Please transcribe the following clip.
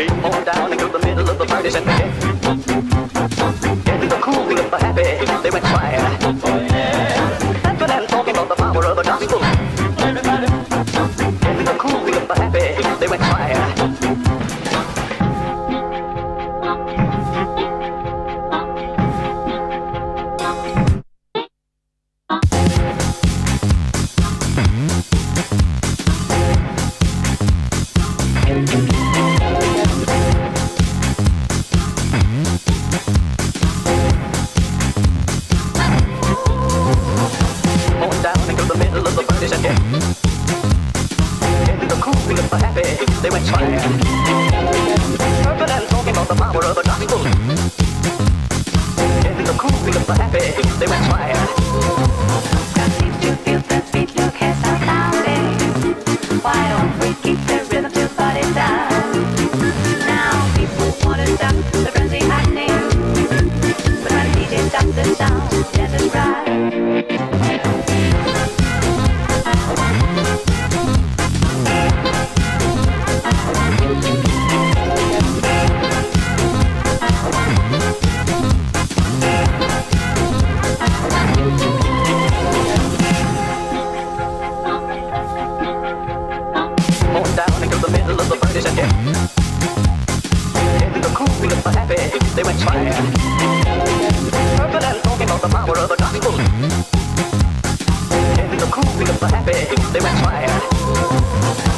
Came on down into the middle of the party center. In the cool the happy, they went and talking about of happy, they went quiet. Talking and talking about the power of the gospel. They went wild.